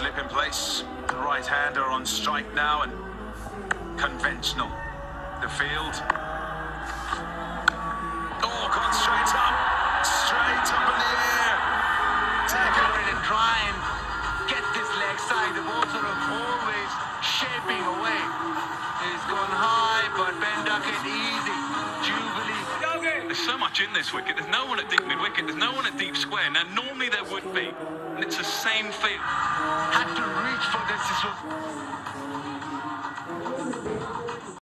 slip in place. The right hander on strike now and conventional. The field. Oh, gone straight up. Straight up in the air. Taken. Tackle it and try and get this leg side. The ball sort of always shaping away. He's gone high, but Ben Duckett easy. Jubilee. There's so much in this wicket. There's no one at deep mid wicket. There's no one at deep square. Now, normally there would be. And it's the same field. ましう。